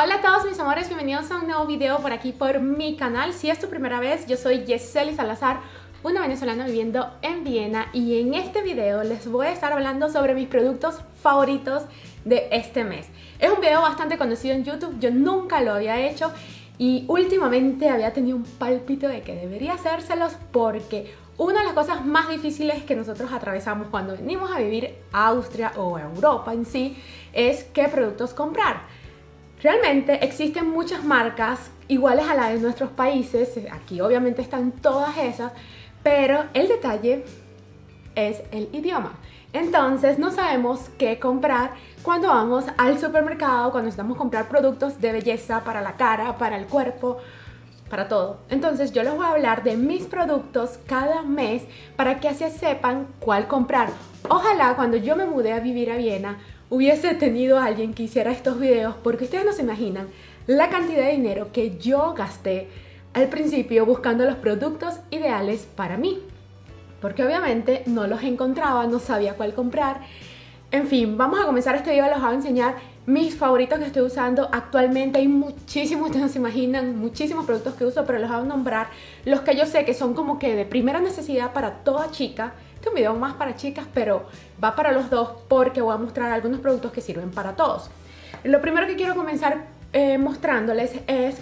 Hola a todos mis amores, bienvenidos a un nuevo video por aquí por mi canal. Si es tu primera vez, yo soy Yeseli Salazar, una venezolana viviendo en Viena y en este video les voy a estar hablando sobre mis productos favoritos de este mes. Es un video bastante conocido en YouTube, yo nunca lo había hecho y últimamente había tenido un pálpito de que debería hacérselos porque una de las cosas más difíciles que nosotros atravesamos cuando venimos a vivir a Austria o a Europa en sí es qué productos comprar. Realmente existen muchas marcas iguales a las de nuestros países, aquí obviamente están todas esas, pero el detalle es el idioma. Entonces no sabemos qué comprar cuando vamos al supermercado, cuando necesitamos comprar productos de belleza para la cara, para el cuerpo, para todo. Entonces yo les voy a hablar de mis productos cada mes para que así sepan cuál comprar. Ojalá cuando yo me mudé a vivir a Viena hubiese tenido a alguien que hiciera estos videos porque ustedes no se imaginan la cantidad de dinero que yo gasté al principio buscando los productos ideales para mí. Porque obviamente no los encontraba, no sabía cuál comprar. En fin, vamos a comenzar este video, les voy a enseñar mis favoritos que estoy usando actualmente. Hay muchísimos, ustedes no se imaginan, muchísimos productos que uso, pero les voy a nombrar los que yo sé que son como que de primera necesidad para toda chica. Este es un video más para chicas, pero va para los dos porque voy a mostrar algunos productos que sirven para todos. Lo primero que quiero comenzar eh, mostrándoles es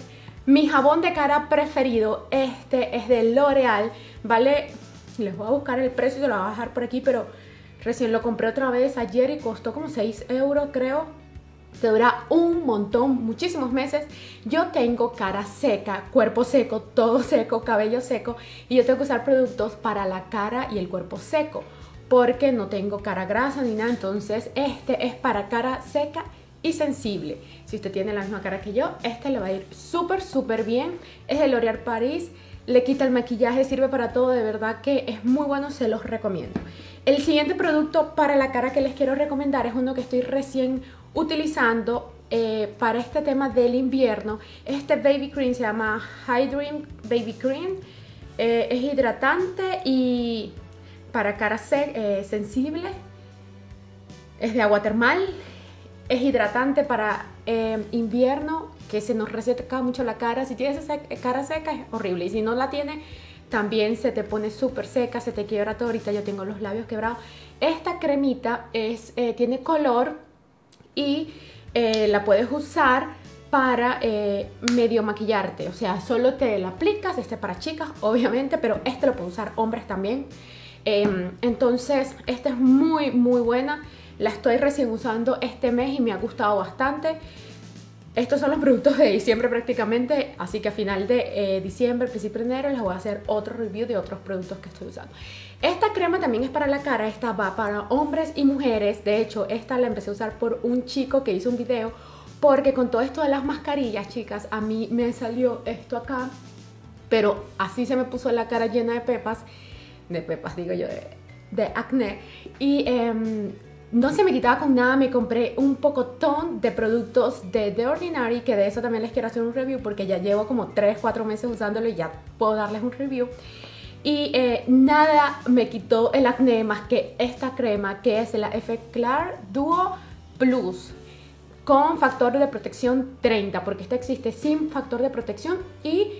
mi jabón de cara preferido. Este es de L'Oreal, vale, les voy a buscar el precio, se lo voy a bajar por aquí, pero recién lo compré otra vez ayer y costó como 6 euros creo te dura un montón, muchísimos meses. Yo tengo cara seca, cuerpo seco, todo seco, cabello seco y yo tengo que usar productos para la cara y el cuerpo seco porque no tengo cara grasa ni nada, entonces este es para cara seca y sensible. Si usted tiene la misma cara que yo, este le va a ir súper, súper bien. Es de L'Oréal Paris, le quita el maquillaje, sirve para todo, de verdad que es muy bueno, se los recomiendo. El siguiente producto para la cara que les quiero recomendar es uno que estoy recién utilizando eh, para este tema del invierno. Este baby cream se llama Hydrin Baby Cream. Eh, es hidratante y para cara eh, sensible. Es de agua termal. Es hidratante para invierno, que se nos reseca mucho la cara. Si tienes cara seca es horrible. Y si no la tiene, también se te pone súper seca, se te quiebra todo. Ahorita yo tengo los labios quebrados. Esta cremita es, tiene color y eh, la puedes usar para eh, medio maquillarte, o sea, solo te la aplicas, este para chicas, obviamente, pero este lo pueden usar hombres también. Em, entonces, esta es muy, muy buena. La estoy recién usando este mes y me ha gustado bastante. Estos son los productos de diciembre prácticamente, así que a final de eh, diciembre, principio de enero les voy a hacer otro review de otros productos que estoy usando. Esta crema también es para la cara, esta va para hombres y mujeres, de hecho esta la empecé a usar por un chico que hizo un video porque con todo esto de las mascarillas, chicas, a mí me salió esto acá, pero así se me puso la cara llena de pepas, de pepas digo yo, de, acné, y em, no se me quitaba con nada, me compré un pocotón de productos de The Ordinary, que de eso también les quiero hacer un review porque ya llevo como 3, 4 meses usándolo y ya puedo darles un review. Y eh, nada me quitó el acné más que esta crema que es la Effeclar Duo Plus con factor de protección 30, porque esta existe sin factor de protección y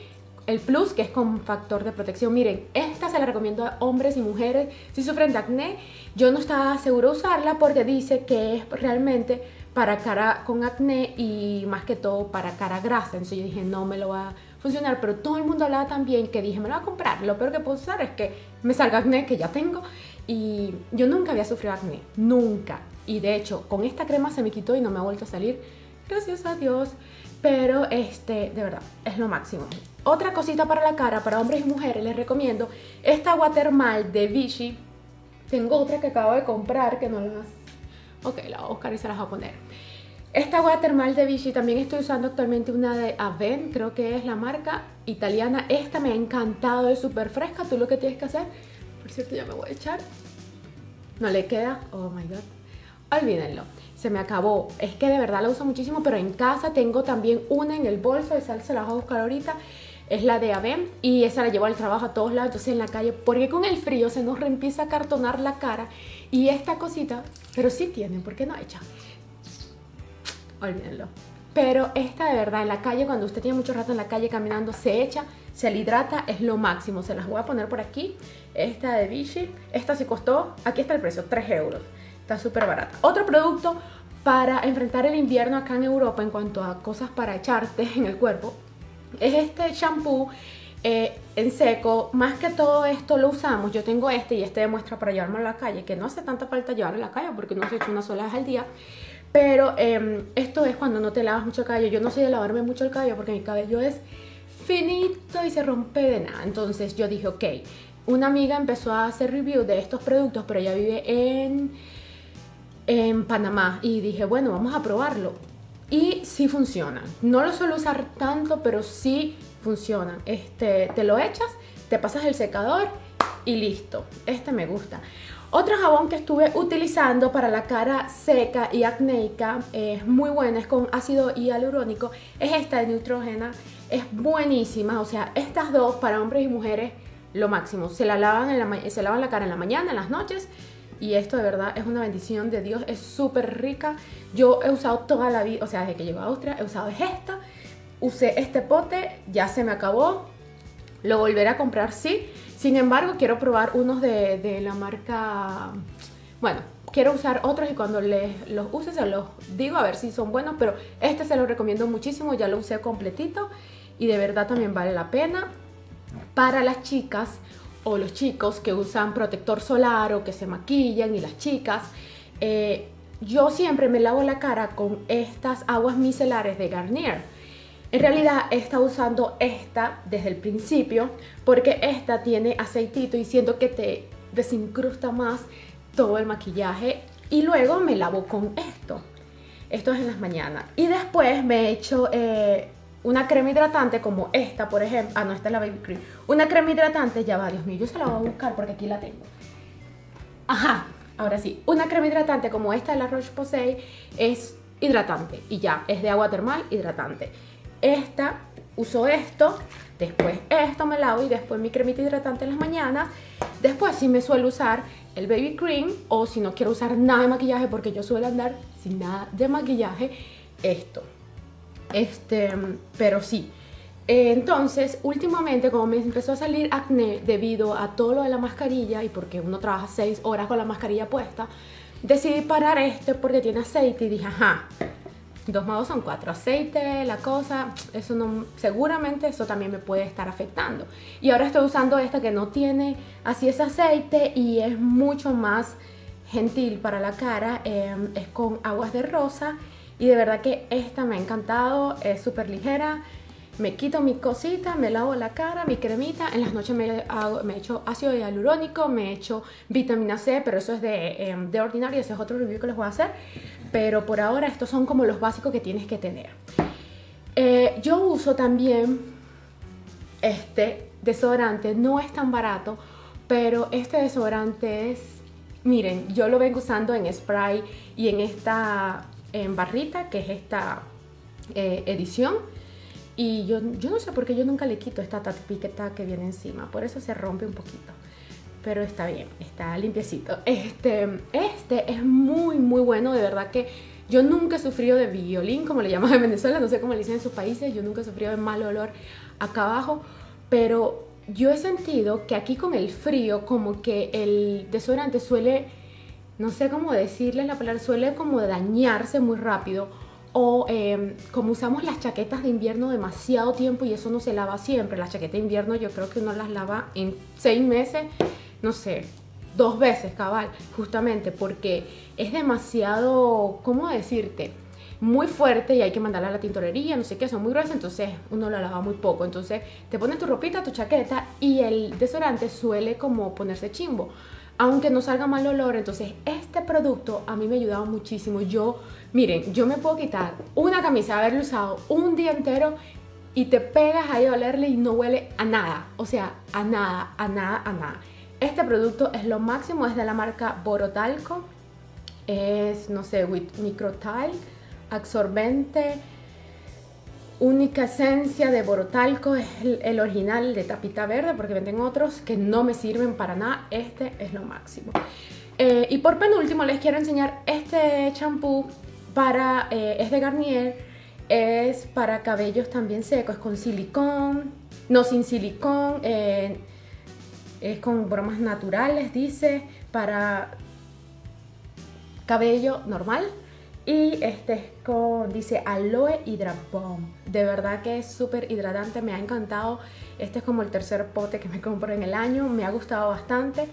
el plus que es con factor de protección. Miren, esta se la recomiendo a hombres y mujeres si sufren de acné. Yo no estaba seguro usarla porque dice que es realmente para cara con acné y más que todo para cara grasa. Entonces yo dije, no me lo va a funcionar, pero todo el mundo hablaba también que dije, me lo voy a comprar. Lo peor que puedo usar es que me salga acné, que ya tengo. Y yo nunca había sufrido acné, nunca. Y de hecho, con esta crema se me quitó y no me ha vuelto a salir. Gracias a Dios. Pero este, de verdad, es lo máximo. Otra cosita para la cara, para hombres y mujeres, les recomiendo esta agua termal de Vichy. Tengo otra que acabo de comprar que no la... Ok, la voy a buscar y se las voy a poner. Esta agua termal de Vichy también estoy usando actualmente una de Aven, creo que es la marca italiana. Esta me ha encantado, es súper fresca. Tú lo que tienes que hacer, por cierto ya me voy a echar. No le queda, oh my god. Olvídenlo, se me acabó. Es que de verdad la uso muchísimo, pero en casa tengo también una en el bolso, esa se la voy a buscar ahorita. Es la de Aven y esa la llevo al trabajo a todos lados, entonces en la calle, porque con el frío se nos empieza a cartonar la cara y esta cosita, pero sí tienen, ¿por qué no hecha? olvídenlo. pero esta de verdad en la calle, cuando usted tiene mucho rato en la calle caminando, se echa, se le hidrata, es lo máximo. Se las voy a poner por aquí. Esta de Vichy, esta sí costó, aquí está el precio, 3 euros. Está súper barata. Otro producto para enfrentar el invierno acá en Europa en cuanto a cosas para echarte en el cuerpo es este shampoo eh, en seco, más que todo esto lo usamos, yo tengo este y este demuestra para llevarme a la calle, que no hace tanta falta llevarlo a la calle porque no se echa una sola vez al día, pero em, esto es cuando no te lavas mucho el cabello, yo no sé de lavarme mucho el cabello porque mi cabello es finito y se rompe de nada, entonces yo dije, ok, una amiga empezó a hacer review de estos productos, pero ella vive en, en Panamá y dije, bueno, vamos a probarlo. Y sí funciona. No lo suelo usar tanto, pero sí funcionan. Este, te lo echas, te pasas el secador y listo. Este me gusta. Otro jabón que estuve utilizando para la cara seca y acnéica, es muy buena, es con ácido hialurónico, es esta de Neutrogena. Es buenísima, o sea, estas dos para hombres y mujeres, lo máximo. Se la lavan, en la, se lavan la cara en la mañana, en las noches y esto de verdad es una bendición de Dios, es súper rica. Yo he usado toda la vida, o sea, desde que llego a Austria, he usado esta usé este pote, ya se me acabó, lo volveré a comprar, sí. Sin embargo, quiero probar unos de, la marca, bueno, quiero usar otros y cuando les, los use se los digo a ver si son buenos, pero este se lo recomiendo muchísimo, ya lo usé completito y de verdad también vale la pena. Para las chicas o los chicos que usan protector solar o que se maquillan y las chicas, eh, yo siempre me lavo la cara con estas aguas micelares de Garnier en realidad he estado usando esta desde el principio porque esta tiene aceitito y siento que te desincrusta más todo el maquillaje y luego me lavo con esto. Esto es en las mañanas. Y después me he hecho eh, una crema hidratante como esta, por ejemplo. Ah, no, esta es la Baby Cream. Una crema hidratante, ya va, Dios mío, yo se la voy a buscar porque aquí la tengo. Ajá, ahora sí. Una crema hidratante como esta de la Roche-Posay es hidratante y ya, es de agua termal hidratante esta, uso esto, después esto me lavo y después mi cremita hidratante en las mañanas. Después sí me suelo usar el baby cream o si no quiero usar nada de maquillaje porque yo suelo andar sin nada de maquillaje, esto. Este, pero sí. Entonces, últimamente, como me empezó a salir acné debido a todo lo de la mascarilla y porque uno trabaja 6 horas con la mascarilla puesta, decidí parar este porque tiene aceite y dije, ajá, Dos más son cuatro. Aceite, la cosa, eso no, seguramente eso también me puede estar afectando. Y ahora estoy usando esta que no tiene así ese aceite y es mucho más gentil para la cara. Em, es con aguas de rosa y de verdad que esta me ha encantado. Es súper ligera. Me quito mi cosita, me lavo la cara, mi cremita. En las noches me, hago, me echo ácido hialurónico, me echo vitamina C, pero eso es de, eh, de ordinario. Ese es otro review que les voy a hacer pero por ahora estos son como los básicos que tienes que tener. Eh, yo uso también este desodorante, no es tan barato, pero este desodorante es, miren, yo lo vengo usando en spray y en esta en barrita, que es esta eh, edición. Y yo, yo no sé por qué yo nunca le quito esta tapiqueta que viene encima, por eso se rompe un poquito pero está bien, está limpiecito. Este, este es muy, muy bueno, de verdad que yo nunca he sufrido de violín, como le llaman en Venezuela, no sé cómo le dicen en sus países, yo nunca he sufrido de mal olor acá abajo, pero yo he sentido que aquí con el frío, como que el desodorante suele, no sé cómo decirle la palabra, suele como dañarse muy rápido. O em, como usamos las chaquetas de invierno demasiado tiempo y eso no se lava siempre, las chaquetas de invierno yo creo que uno las lava en seis meses no sé, dos veces cabal, justamente porque es demasiado, ¿cómo decirte? Muy fuerte y hay que mandarla a la tintorería, no sé qué, son muy gruesas, entonces uno la lava muy poco. Entonces te pones tu ropita, tu chaqueta y el desodorante suele como ponerse chimbo. Aunque no salga mal olor, entonces este producto a mí me ha ayudado muchísimo. Yo, miren, yo me puedo quitar una camisa, haberlo usado un día entero y te pegas ahí a olerle y no huele a nada. O sea, a nada, a nada, a nada. Este producto es lo máximo, es de la marca Borotalco. Es, no sé, with microtal, absorbente, única esencia de Borotalco. Es el, original de tapita verde porque venden otros que no me sirven para nada. Este es lo máximo. Eh, y por penúltimo les quiero enseñar este champú para, eh, es de Garnier es para cabellos también secos, con silicón, no sin silicón, eh, es con bromas naturales, dice, para cabello normal. Y este es con, dice Aloe Hydra Bomb. De verdad que es súper hidratante, me ha encantado. Este es como el tercer pote que me compro en el año, me ha gustado bastante.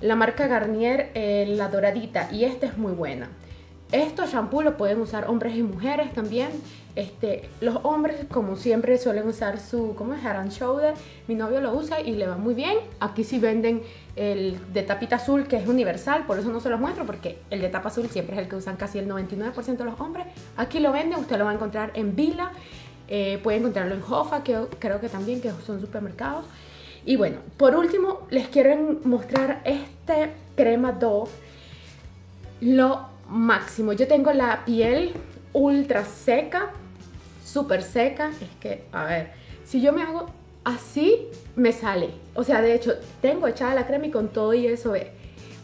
La marca Garnier, eh, la doradita, y esta es muy buena. Estos shampoo lo pueden usar hombres y mujeres también. Este, los hombres, como siempre, suelen usar su, ¿cómo es? Head and Shoulder. Mi novio lo usa y le va muy bien. Aquí sí venden el de tapita azul, que es universal, por eso no se los muestro, porque el de tapa azul siempre es el que usan casi el 99% de los hombres. Aquí lo venden, usted lo va a encontrar en Vila. Eh, puede encontrarlo en Jofa, que creo que también, que son supermercados. Y bueno, por último, les quiero mostrar este crema Dove. Lo máximo. Yo tengo la piel ultra seca, súper seca. Es que, a ver, si yo me hago así, me sale. O sea, de hecho, tengo echada la crema y con todo y eso, eh.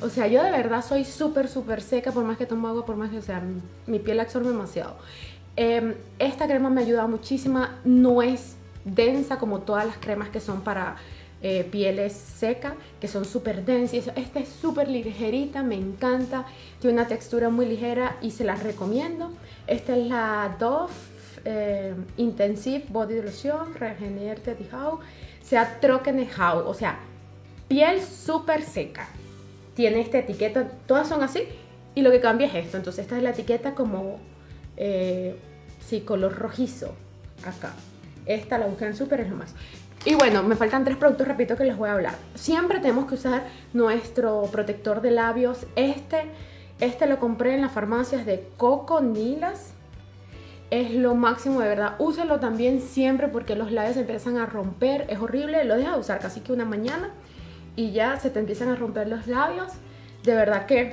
O sea, yo de verdad soy súper, súper seca, por más que tomo agua, por más que, o sea, mi piel absorbe demasiado. Em, esta crema me ayuda muchísimo, no es densa como todas las cremas que son para eh, pieles secas, que son súper densas. Esta es súper ligerita, me encanta. Tiene una textura muy ligera y se las recomiendo. Esta es la Dove eh, Intensive Body Lotion Regenerte de How. Sea Trocken How, o sea, piel súper seca. Tiene esta etiqueta, todas son así. Y lo que cambia es esto. Entonces, esta es la etiqueta como, eh, sí, color rojizo acá. Esta la busqué en súper, es lo más. Y bueno, me faltan tres productos, repito, que les voy a hablar. Siempre tenemos que usar nuestro protector de labios. Este, este lo compré en las farmacias de Coco Nilas. Es lo máximo, de verdad. Úselo también siempre porque los labios se empiezan a romper. Es horrible, lo dejas de usar casi que una mañana y ya se te empiezan a romper los labios. De verdad que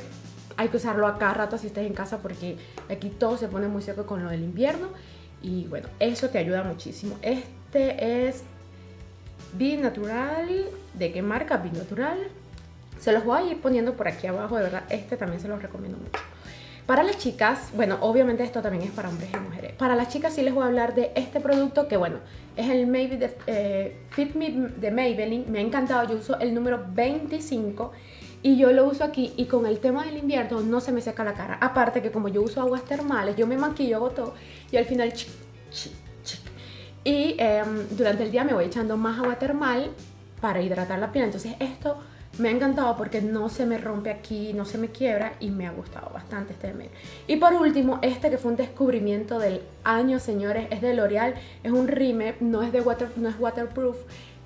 hay que usarlo a cada rato si estás en casa porque aquí todo se pone muy seco con lo del invierno. Y bueno, eso te ayuda muchísimo. Este es Natural. ¿De qué marca? Natural. Se los voy a ir poniendo por aquí abajo, de verdad, este también se los recomiendo mucho. Para las chicas, bueno, obviamente esto también es para hombres y mujeres. Para las chicas sí les voy a hablar de este producto que, bueno, es el Maybe eh, Fit Me de Maybelline. Me ha encantado, yo uso el número 25 y yo lo uso aquí y con el tema del invierno no se me seca la cara. Aparte que como yo uso aguas termales, yo me maquillo, hago todo y al final y em, durante el día me voy echando más agua termal para hidratar la piel. Entonces esto me ha encantado porque no se me rompe aquí, no se me quiebra y me ha gustado bastante este de Y por último, este que fue un descubrimiento del año, señores, es de L'Oreal, es un rímel, no es, de water, no es waterproof,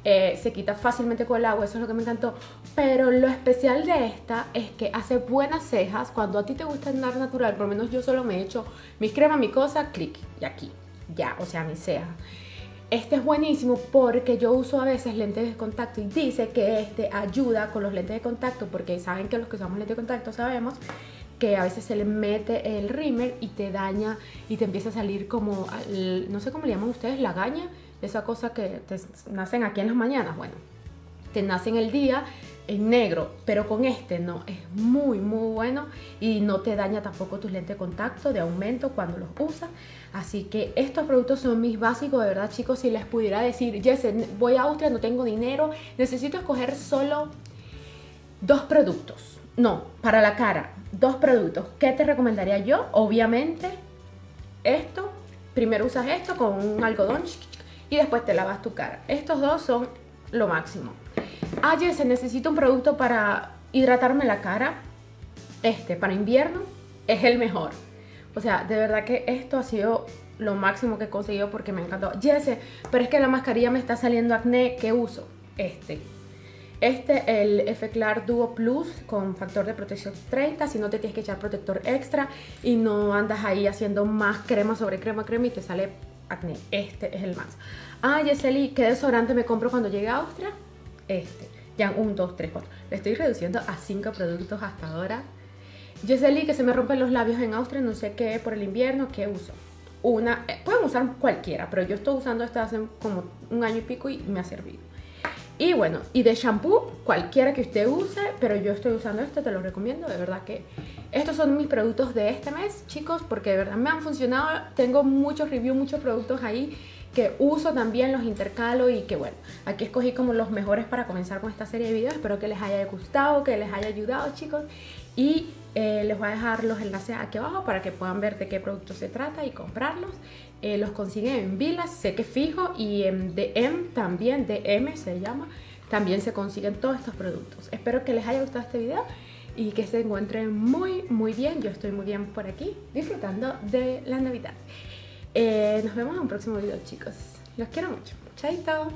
eh, se quita fácilmente con el agua, eso es lo que me encantó. Pero lo especial de esta es que hace buenas cejas. Cuando a ti te gusta andar natural, por lo menos yo solo me he hecho mis cremas, mi cosa, clic, y aquí, ya, o sea, mis cejas. Este es buenísimo porque yo uso a veces lentes de contacto y dice que este ayuda con los lentes de contacto porque saben que los que usamos lentes de contacto sabemos que a veces se le mete el rímel y te daña y te empieza a salir como, no sé cómo le llaman ustedes, la gaña, esa cosa que te nacen aquí en las mañanas, bueno, te nace en el día en negro, pero con este no, es muy muy bueno y no te daña tampoco tus lentes de contacto de aumento cuando los usas. Así que estos productos son mis básicos, de verdad chicos, si les pudiera decir, Jess, voy a Austria, no tengo dinero, necesito escoger solo dos productos. No, para la cara, dos productos. ¿Qué te recomendaría yo? Obviamente, esto, primero usas esto con un algodón y después te lavas tu cara. Estos dos son lo máximo. Ah, se necesita un producto para hidratarme la cara. Este, para invierno, es el mejor. O sea, de verdad que esto ha sido lo máximo que he conseguido porque me encantó. Jesse, pero es que la mascarilla me está saliendo acné. ¿Qué uso? Este. Este, el Effeclar Duo Plus con factor de protección 30. Si no te tienes que echar protector extra y no andas ahí haciendo más crema sobre crema, crema y te sale acné. Este es el más. Ah, Yeseli, ¿qué desodorante me compro cuando llegue a Austria? Este. Ya, un, dos, tres, cuatro. Le estoy reduciendo a cinco productos hasta ahora. Yeseli, que se me rompen los labios en Austria, no sé qué, por el invierno, ¿qué uso? Una, eh, pueden usar cualquiera, pero yo estoy usando esta hace como un año y pico y me ha servido. Y bueno, y de shampoo, cualquiera que usted use, pero yo estoy usando este, te lo recomiendo, de verdad que estos son mis productos de este mes, chicos, porque de verdad me han funcionado. Tengo muchos reviews, muchos productos ahí que uso también, los intercalo y que bueno, aquí escogí como los mejores para comenzar con esta serie de videos. Espero que les haya gustado, que les haya ayudado, chicos. Y eh, les voy a dejar los enlaces aquí abajo para que puedan ver de qué producto se trata y comprarlos. Eh, los consiguen en Vilas, sé que fijo, y en DM también, DM se llama, también se consiguen todos estos productos. Espero que les haya gustado este video y que se encuentren muy, muy bien. Yo estoy muy bien por aquí, disfrutando de la Navidad. Eh, nos vemos en un próximo video, chicos. Los quiero mucho. Chaito.